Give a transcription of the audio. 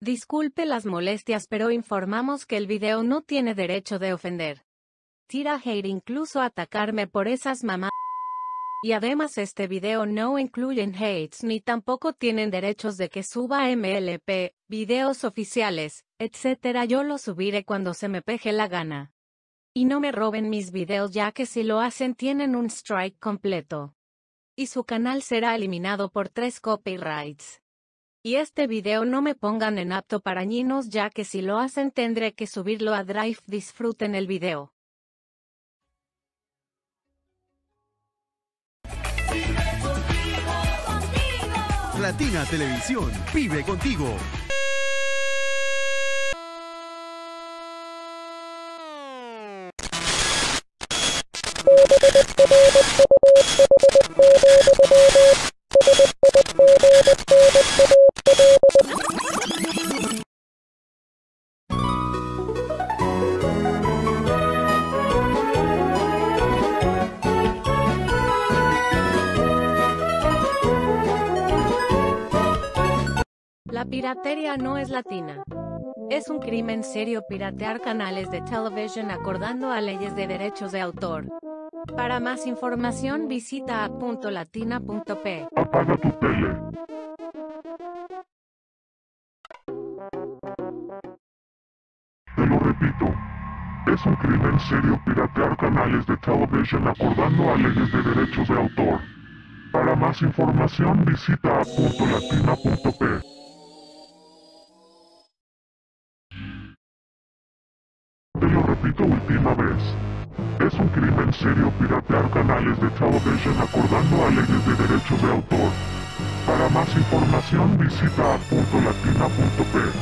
Disculpe las molestias pero informamos que el video no tiene derecho de ofender. Tira hate incluso atacarme por esas mamás. Y además este video no incluyen hates ni tampoco tienen derechos de que suba MLP, videos oficiales, etc. Yo lo subiré cuando se me peje la gana. Y no me roben mis videos ya que si lo hacen tienen un strike completo. Y su canal será eliminado por tres copyrights. Y este video no me pongan en apto para niños ya que si lo hacen tendré que subirlo a Drive. Disfruten el video. Latina Televisión, vive contigo. La piratería no es latina. Es un crimen serio piratear canales de televisión acordando a leyes de derechos de autor. Para más información visita a .latina.p. Apaga tu tele. Te lo repito. Es un crimen serio piratear canales de televisión acordando a leyes de derechos de autor. Para más información visita a Te lo repito última vez. Es un crimen serio piratear canales de televisión acordando a leyes de derechos de autor. Para más información visita a .latina.p.